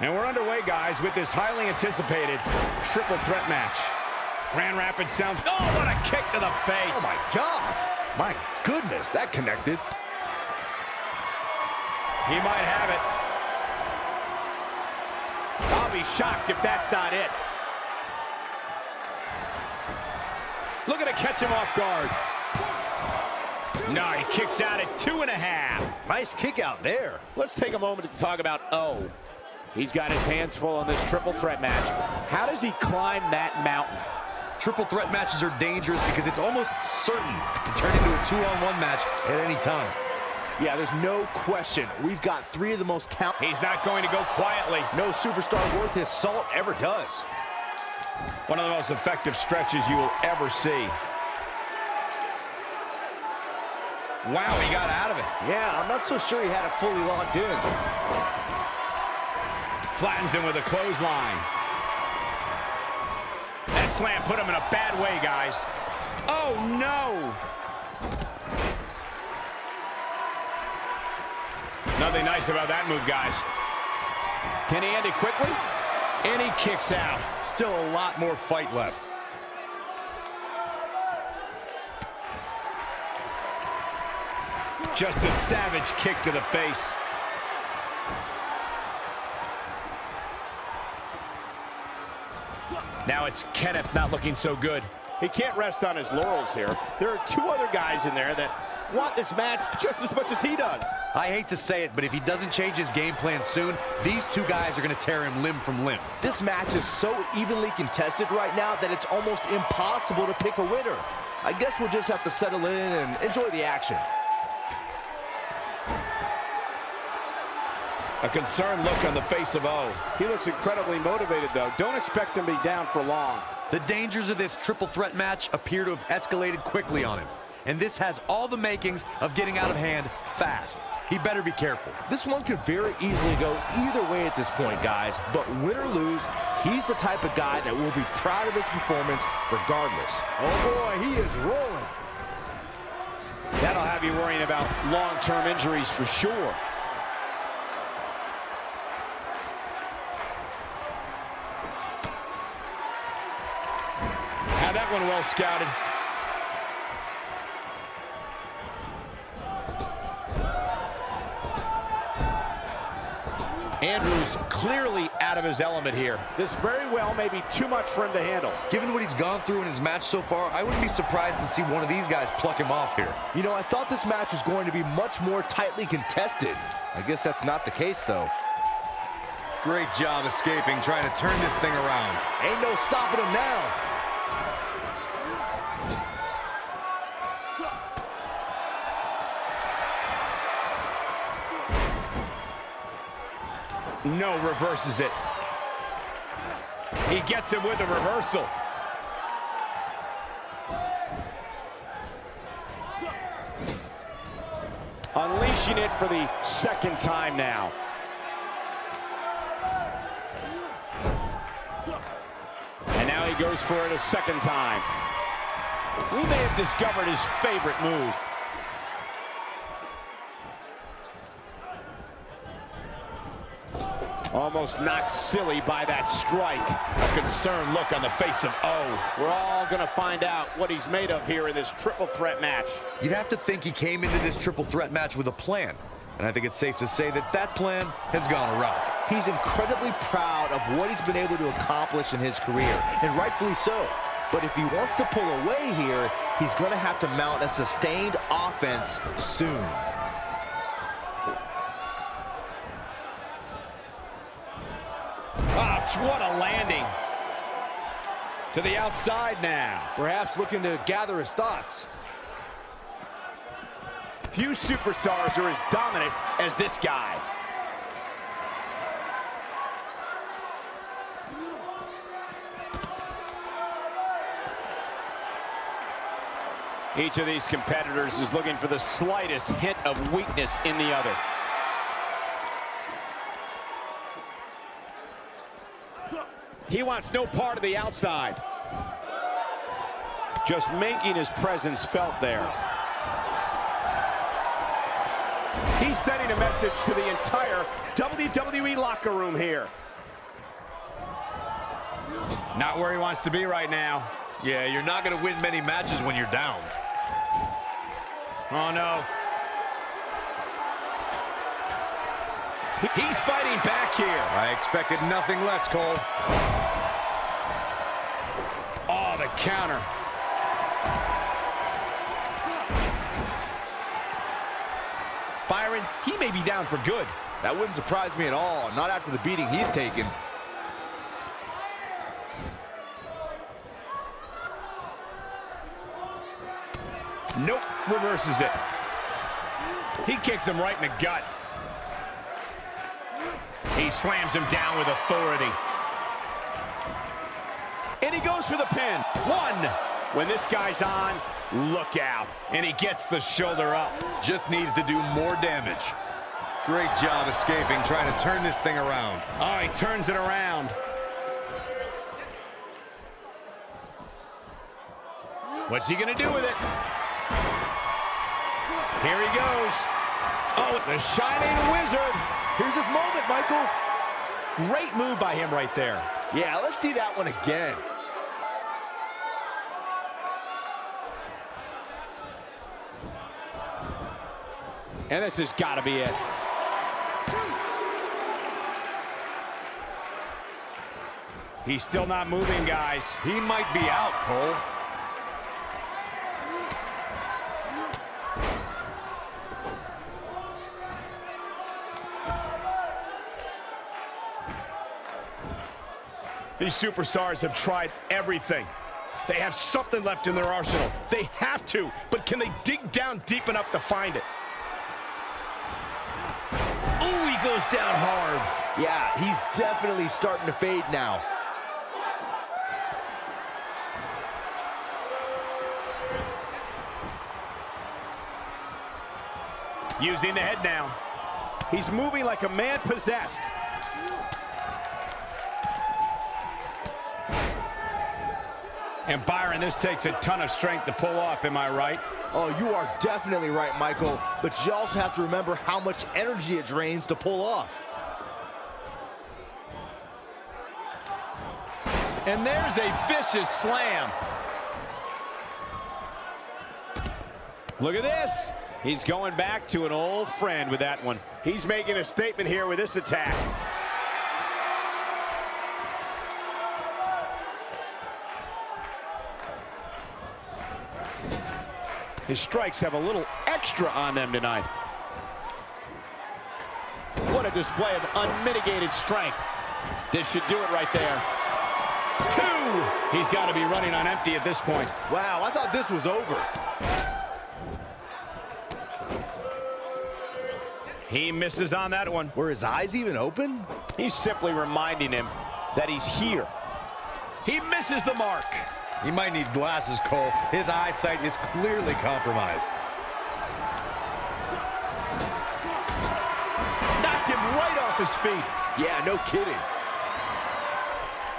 And we're underway, guys, with this highly anticipated triple threat match. Grand Rapids sounds... Oh, what a kick to the face. Oh, my God. My goodness, that connected. He might have it. I'll be shocked if that's not it. Looking to catch him off guard. No, he kicks out at two and a half. Nice kick out there. Let's take a moment to talk about O. He's got his hands full on this triple threat match. How does he climb that mountain? Triple threat matches are dangerous because it's almost certain to turn into a two-on-one match at any time. Yeah, there's no question. We've got three of the most talented. He's not going to go quietly. No superstar worth his salt ever does. One of the most effective stretches you will ever see. Wow, he got out of it. Yeah, I'm not so sure he had it fully locked in. Flattens him with a clothesline. That slam put him in a bad way, guys. Oh, no. Nothing nice about that move, guys. Can he end it quickly? And he kicks out. Still a lot more fight left. Just a savage kick to the face. Now it's Kenneth not looking so good. He can't rest on his laurels here. There are two other guys in there that want this match just as much as he does. I hate to say it, but if he doesn't change his game plan soon, these two guys are going to tear him limb from limb. This match is so evenly contested right now that it's almost impossible to pick a winner. I guess we'll just have to settle in and enjoy the action. A concerned look on the face of O. He looks incredibly motivated, though. Don't expect him to be down for long. The dangers of this triple threat match appear to have escalated quickly on him. And this has all the makings of getting out of hand fast. He better be careful. This one could very easily go either way at this point, guys. But win or lose, he's the type of guy that will be proud of his performance regardless. Oh boy, he is rolling. That'll have you worrying about long-term injuries for sure. That one well scouted. Andrews clearly out of his element here. This very well may be too much for him to handle. Given what he's gone through in his match so far, I wouldn't be surprised to see one of these guys pluck him off here. You know, I thought this match was going to be much more tightly contested. I guess that's not the case, though. Great job escaping, trying to turn this thing around. Ain't no stopping him now. No, reverses it. He gets him with a reversal. Unleashing it for the second time now. And now he goes for it a second time. We may have discovered his favorite move. Almost knocked silly by that strike. A concerned look on the face of O. We're all going to find out what he's made of here in this triple threat match. You'd have to think he came into this triple threat match with a plan. And I think it's safe to say that that plan has gone awry. He's incredibly proud of what he's been able to accomplish in his career, and rightfully so. But if he wants to pull away here, he's going to have to mount a sustained offense soon. What a landing. To the outside now. Perhaps looking to gather his thoughts. Few superstars are as dominant as this guy. Each of these competitors is looking for the slightest hint of weakness in the other. He wants no part of the outside. Just making his presence felt there. He's sending a message to the entire WWE locker room here. Not where he wants to be right now. Yeah, you're not going to win many matches when you're down. Oh, no. He's fighting back here. I expected nothing less, Cole. Oh, the counter. Byron, he may be down for good. That wouldn't surprise me at all, not after the beating he's taken. Nope, reverses it. He kicks him right in the gut. He slams him down with authority. And he goes for the pin. One. When this guy's on, look out. And he gets the shoulder up. Just needs to do more damage. Great job escaping, trying to turn this thing around. Oh, he turns it around. What's he going to do with it? Here he goes. Oh, the Shining Wizard. Here's his moment, Michael. Great move by him right there. Yeah, let's see that one again. And this has got to be it. He's still not moving, guys. He might be out, Cole. These superstars have tried everything. They have something left in their arsenal. They have to, but can they dig down deep enough to find it? Goes down hard. Yeah, he's definitely starting to fade now. Using the head now. He's moving like a man possessed. And Byron, this takes a ton of strength to pull off, am I right? Oh, you are definitely right, Michael. But you also have to remember how much energy it drains to pull off. And there's a vicious slam. Look at this. He's going back to an old friend with that one. He's making a statement here with this attack. His strikes have a little extra on them tonight. What a display of unmitigated strength. This should do it right there. Two! He's got to be running on empty at this point. Wow, I thought this was over. He misses on that one. Were his eyes even open? He's simply reminding him that he's here. He misses the mark. He might need glasses, Cole. His eyesight is clearly compromised. Knocked him right off his feet. Yeah, no kidding.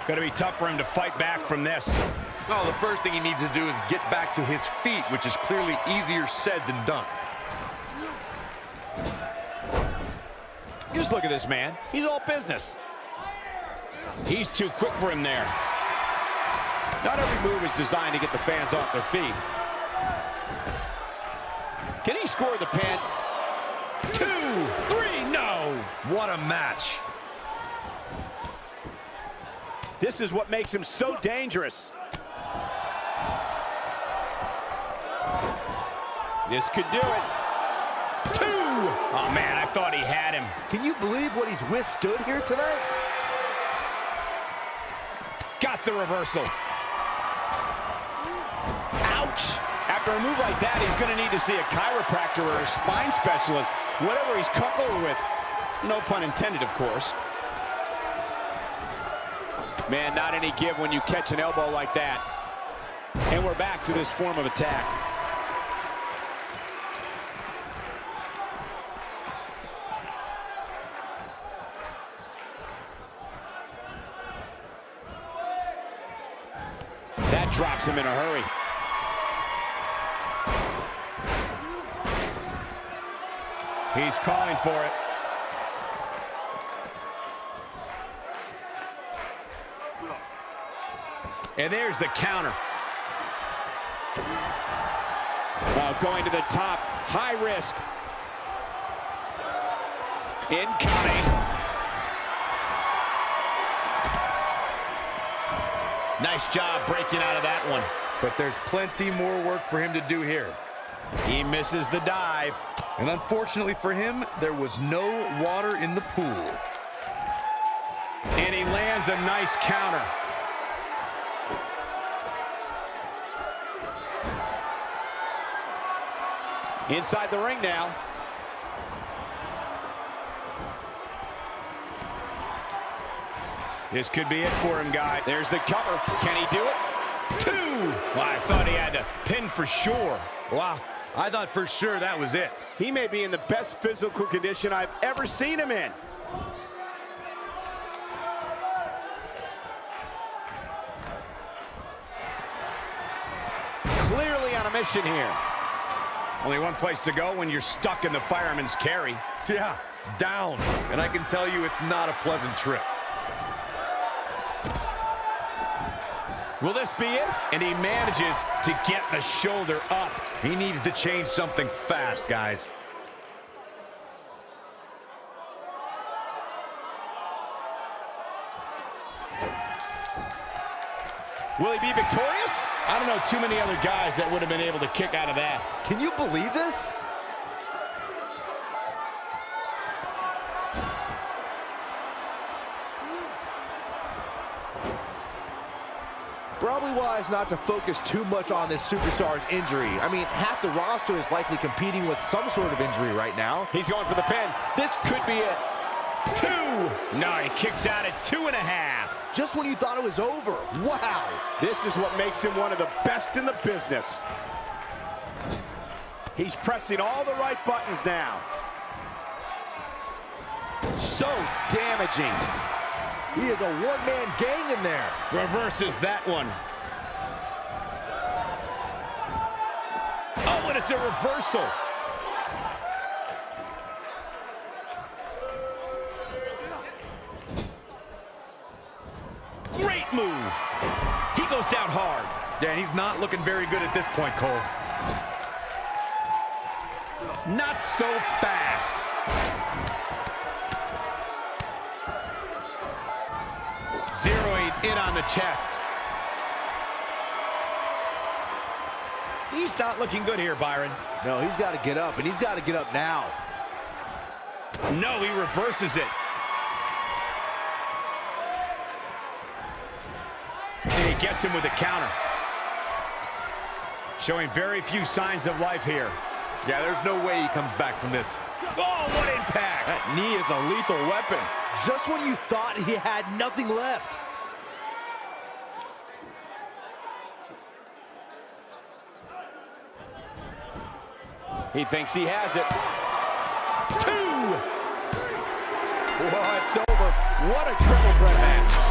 Going to be tough for him to fight back from this. Well, the first thing he needs to do is get back to his feet, which is clearly easier said than done. Just look at this man. He's all business. He's too quick for him there. Not every move is designed to get the fans off their feet. Can he score the pin? Two, three, no. What a match. This is what makes him so dangerous. This could do it. Two. Oh, man, I thought he had him. Can you believe what he's withstood here tonight? Got the reversal. A move like that, he's going to need to see a chiropractor or a spine specialist, whatever he's comfortable with. No pun intended, of course. Man, not any give when you catch an elbow like that. And we're back to this form of attack. That drops him in a hurry. He's calling for it. And there's the counter. Well, going to the top, high risk. Incoming. Nice job breaking out of that one. But there's plenty more work for him to do here. He misses the dive. And unfortunately for him, there was no water in the pool. And he lands a nice counter. Inside the ring now. This could be it for him, guy. There's the cover. Can he do it? Two! Well, I thought he had to pin for sure. Wow, I thought for sure that was it. He may be in the best physical condition I've ever seen him in. Clearly on a mission here. Only one place to go when you're stuck in the fireman's carry. Yeah, down. And I can tell you it's not a pleasant trip. Will this be it? And he manages to get the shoulder up. He needs to change something fast, guys. Will he be victorious? I don't know too many other guys that would have been able to kick out of that. Can you believe this? Probably wise not to focus too much on this superstar's injury. I mean, half the roster is likely competing with some sort of injury right now. He's going for the pin. This could be it. Two. No, he kicks out at two and a half. Just when you thought it was over. Wow. This is what makes him one of the best in the business. He's pressing all the right buttons now. So damaging. He is a one-man gang in there. Reverses that one. Oh, and it's a reversal. Great move. He goes down hard. Yeah, and he's not looking very good at this point, Cole. Not so fast. The chest. He's not looking good here, Byron. No, he's got to get up, and he's got to get up now. No, he reverses it. And he gets him with a counter. Showing very few signs of life here. Yeah, there's no way he comes back from this. Oh, what impact! That knee is a lethal weapon. Just when you thought he had nothing left. He thinks he has it. Two! Well, it's over. What a triple threat match.